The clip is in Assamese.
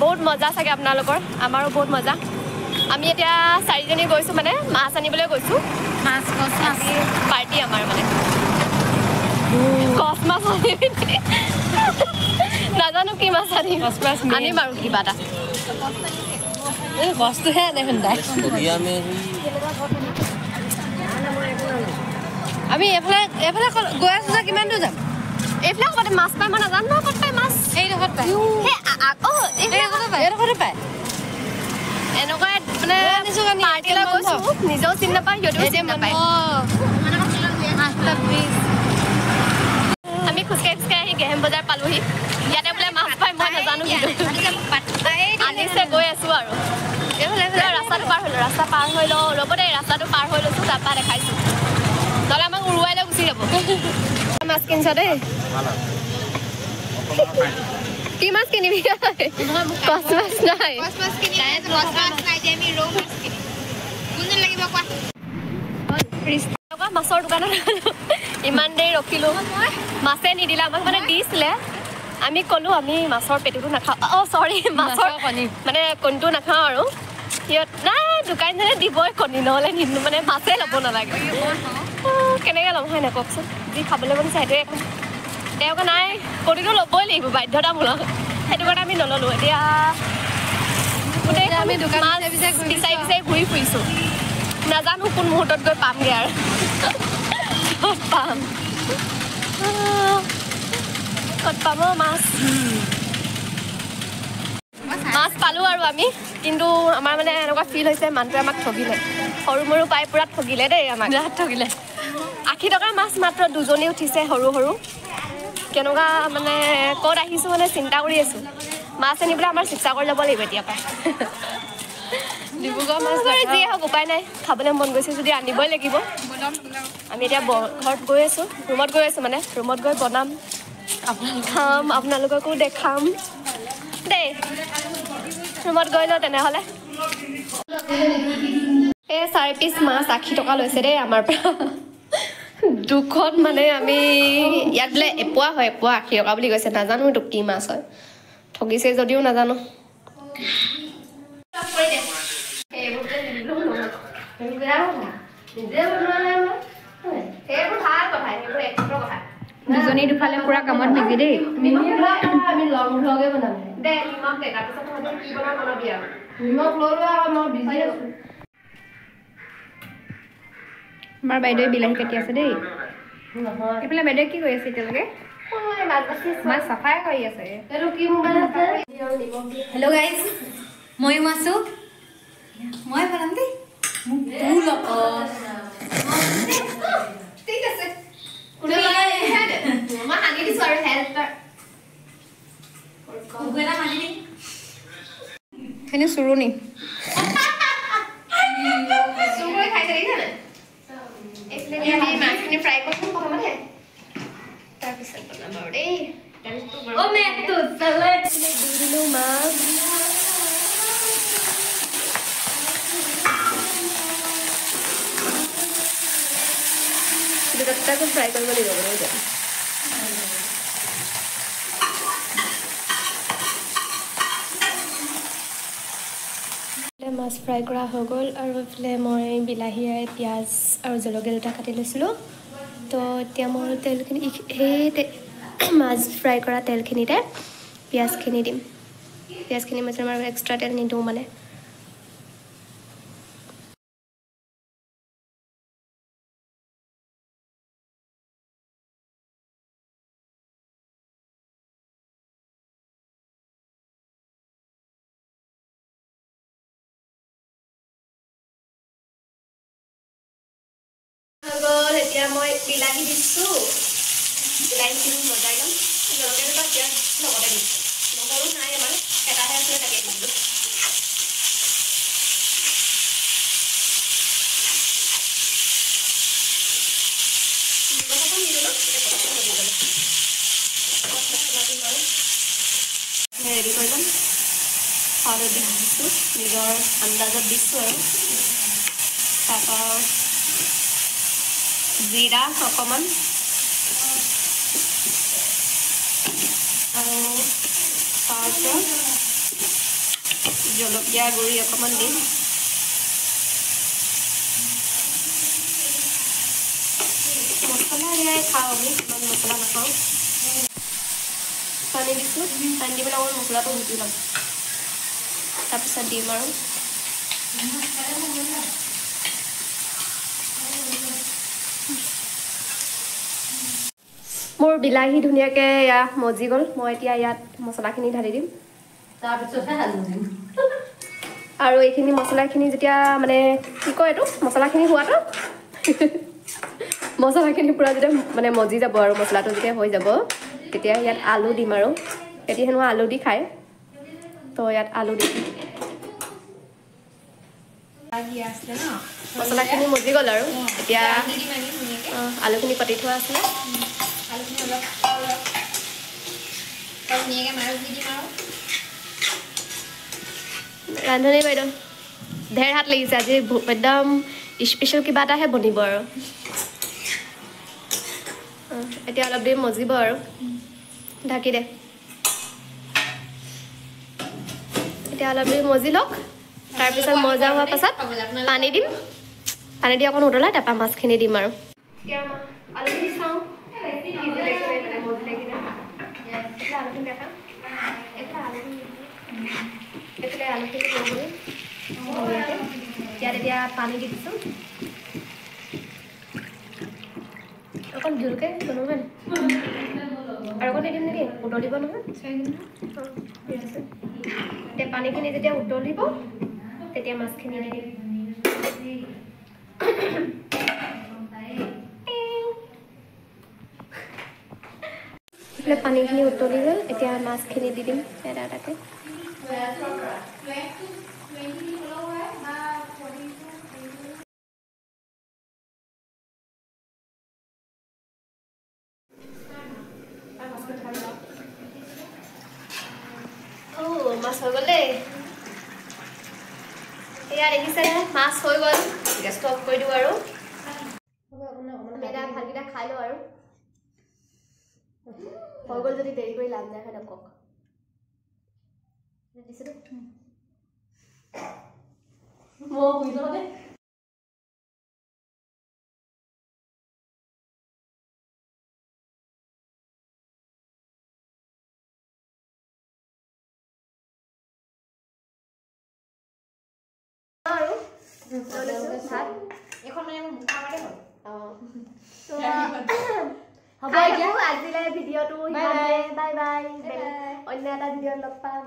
বহুত মজা চাগে আপোনালোকৰ? আমাৰো বহুত মজা। আমি এতিয়া চাৰিজনী গৈছোঁ মানে মাছ আনিবলৈ গৈছোঁ। মাছ মাছ পাৰ্টি আমাৰ মানে। কচ মাছ নেকি? নাজানো কি মাছ আনিম। main। আনিম আৰু কিবা এটা। গছটোহে আনে সোনদাই আমি এইফালে এইফালে ক- গৈ আছো যে কিমান দূৰ যাম? এইবিলাক ক'ত মাছ পায় মই নাজানো নহয় ক'ত পায় মাছ এইডোখৰত পায় সেই আ- আ- অ, এইবিলাক এইডোখৰতে পায় এইডোখৰতে পায় এনেকুৱা মানে লৈ আনিছোঁ কাৰণে পাৰ্টিলৈ এতিয়া বন্ধ। গৈছোঁ নিজেও চিনি নাপায় সিহঁতেও চিনি নাপায় আঠটা বিছ আমি খোজকাঢ়ি খোজকাঢ়ি আহি গেহেম বজাৰ পালোহি ইয়াতে বোলে মাছ পায় মই নাজানো আনিছে গৈ আছোঁ আৰু এইফালে ৰাস্তাটো পাৰ হৈ ৰাস্তা পাৰ হৈ লওঁ ৰ'ব দেই ৰাস্তাটো পাৰ হৈ লৈছোঁ তাৰপৰা দেখাইছোঁ নহ'লে আমাক উৰুৱাই লৈ গুচি যাব মাছ কিনিছ দেই কি মাছ কিনিবি? কচ মাছ নাই। মাছৰ দোকানত ইমান দেৰি ৰখিলোঁ। মাছে নিদিলে আমাক মানে দিছিলে। আমি ক'লোঁ আমি মাছৰ পেটুটো নাখাওঁ। অঁ চৰি মাছৰ কণী। মানে কণীটো নাখাওঁ আৰু। সিহঁত নাই দোকানীজনে দিবই কণী নহ'লে মানে মাছেই ল'ব নালাগে। কেনেকৈ ল'ম হয় নাই কওকচোন? যি খাবলৈ মন যায় সেইটোৱে তেওঁকে নাই কণীটো ল'বই লাগিব বাধ্যতামূলক। সেইটো কাৰণে আমি নল'লোঁ। এতিয়া গোটেই আমি দোকান বিচাৰি বিচাৰি ঘূৰি ফুৰিছোঁ। নাজানো কোন মুহূৰ্তত গৈ পামগৈ আৰু। ক'ত পাম? ক'ত পাম মাছ? মাছ পালোঁ আৰু আমি কিন্তু আমাৰ মানে এনেকুৱা ফিল হৈছে মানুহটোৱে আমাক ঠগিলে। সৰু মৰু পাই পূৰা ঠগিলে দেই আমাক। বিৰাট ঠগিলে। আশী টকাৰ মাছ মাত্ৰ দুজনী উঠিছে সৰু সৰু। কেনেকুৱা মানে ক'ত আহিছোঁ মানে চিন্তা কৰি আছোঁ। মাছ আনিবলৈ আমাৰ শিৱসাগৰ যাব লাগিব এতিয়াৰ পৰা ডিব্ৰুগড় মাছ যিয়ে হওক উপায় নাই। খাবলৈ মন গৈছে যদি আনিবই লাগিব। আমি এতিয়া ব- ঘৰত গৈ আছোঁ ৰুমত গৈ আছোঁ মানে। ৰুমত গৈ বনাম। খাম আপোনালোককো দেখাম। দেই ৰুমত গৈ লওঁ তেনেহ'লে। এই চাৰি পিচ মাছ আশী টকা লৈছে দেই আমাৰ পৰা। দুখন মানে আমি ইয়াত বোলে এপোৱা হয় এপোৱা আশী টকা বুলি কৈছে নাজানো এইটো কি মাছ হয়। ঠগিছে যদিও নাজানো। দুজনী দুফালে পুৰা কামত বিজি দেই? নিমখ লৈ লোৱা মই বিজি আছোঁ। আমাৰ বাইদেৱে বিলাহী কাটি আছে দেই। নহয়। এইফালে বাইদেৱে কি কৰি আছে এতিয়ালৈকে? মাছ চাফাই কৰি আছে। হেল্ল' গাইজ ময়ো আছোঁ মই বনাম দেই। মোক ঠিক আছে। মই সানি দিছোঁ আৰু হেল্পাৰ সেইখিনি চুৰ কৰি খাইছে দেখিছা নাই? এইফালে আমি মাছখিনি ফ্ৰাই কৰিম প্ৰথমতে মাছ ফ্ৰাই মাছ কৰা হৈ গ'ল আৰু এইফালে মই বিলাহীৰে পিঁয়াজ আৰু জলকীয়া দুটা কাটি লৈছিলোঁ। তো এতিয়া মই তেলখিনি সেই মাছ ফ্ৰাই কৰা তেলখিনিতে পিঁয়াজখিনি দিম। পিঁয়াজখিনি মাজে মই এক্সট্ৰা তেল নিদিওঁ মানে। এতিয়া মই বিলাহী দিছোঁ। বিলাহীখিনি মজাই ল'ম জলকীয়া দুটা পিঁয়াজ লগতে দিম নহৰু নাই আমাৰ এটাহে আছিলে তাকে দিলোঁ নিমখ অকণ দি দিলোঁ এতিয়া পটককৈ হৈ গ'ল মছলাটো বাৰু ৰেডি কৰি ল'ম হালধি দিছোঁ নিজৰ আন্দাজত দিছোঁ আৰু তাৰপৰা জিৰা অকণমান আৰু তাৰপিছত জলকীয়া গুড়ি অকণমান দিম মছলা সেয়াই খাওঁ আমি ইমান মছলা নাখাওঁ পানী দিছোঁ পানী দি পেলাই অকণমান মছলাটো ভুটি ল'ম তাৰপিছত দিম আৰু মোৰ বিলাহী ধুনীয়াকৈ এয়া মজি গ'ল। মই এতিয়া ইয়াত মছলাখিনি ঢালি দিম। তাৰপিছতহে আৰু এইখিনি মছলাখিনি যেতিয়া মানে কি কয় এইটো? মছলাখিনি হোৱাটো। মছলাখিনি পূৰা যেতিয়া মানে মজি যাব আৰু মছলাটো যেতিয়া হৈ যাব তেতিয়া ইয়াত আলু দিম আৰু। এতিয়া হেনো আলু দি খায়। তো ইয়াত আলু দিম ন মছলাখিনি মজি গ'ল আৰু। এতিয়া আলুখিনি পাতি থোৱা আছিলে। আলুখিনি অলপ অলপ ধুনীয়াকৈ মাছ দি দিম আৰু ৰান্ধনী বাইদেউ ঢেৰ হাত লাগিছে। আজি একদম স্পেচিয়েল কিবা এটাহে বনিব আৰু। এতিয়া অলপ দেৰি মজিব আৰু। ঢাকি দে। এতিয়া অলপ দেৰি মজি লওক। তাৰপিছত মজা হোৱাৰ পাছত পানী দিম। পানী দি অকণ উতলাই তাৰপৰা মাছখিনি দিম আৰু। এতিয়া এইফালে আলুখিনি ইয়াত এতিয়া পানী দি দিছোঁ অকণ জোলকৈ বনাব আৰু অকণ দিম নেকি উতলিব নহয় এতিয়া পানীখিনি যেতিয়া উতলিব তেতিয়া মাছখিনি দি দিম এইফালে পানীখিনি উতলি গ'ল এতিয়া মাছখিনি দি দিম এটা এটাকৈ মাছ হৈ গ'ল। দেই এয়া দেখিছে মাছ হৈ গ'ল। গেছটো অফ কৰি দিওঁ আৰু। এতিয়া ভাতকেইটা খাই লওঁ আৰু। হৈ গ'ল যদি দেৰি কৰি লাভ নাই হয় কওক দিছিলোঁ মই শুই যাওঁ দেই আৰু লৈ লৈছোঁ ভাত এইখন মানে মোৰ মুখৰ আগতে হ'ল হ'ব এতিয়া। আজিলৈ ভিডিঅ'টো বাই বাই। Bye bye. অন্য এটা ভিডিঅ'ত লগ পাম।